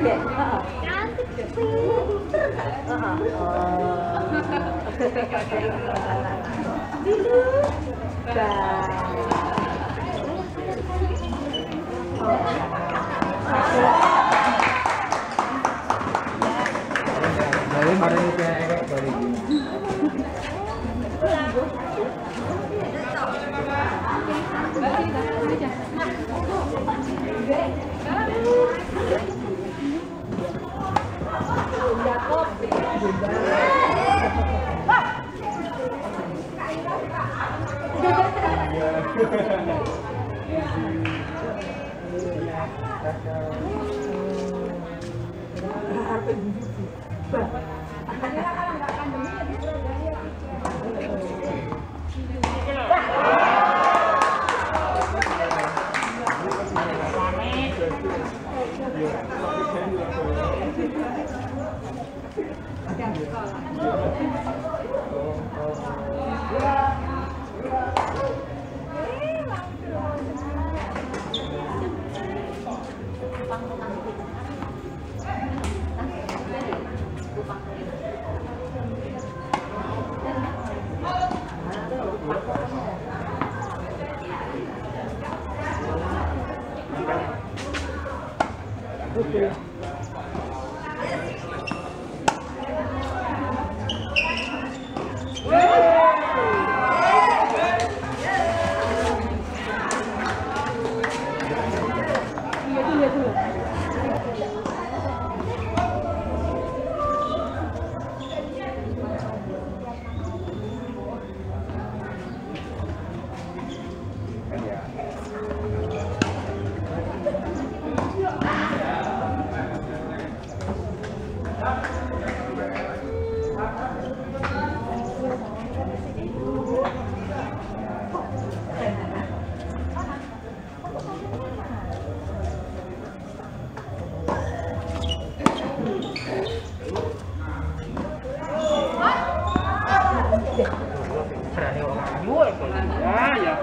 ya? Cantik pinter Dari mana ini kayak dari 这样子。Ya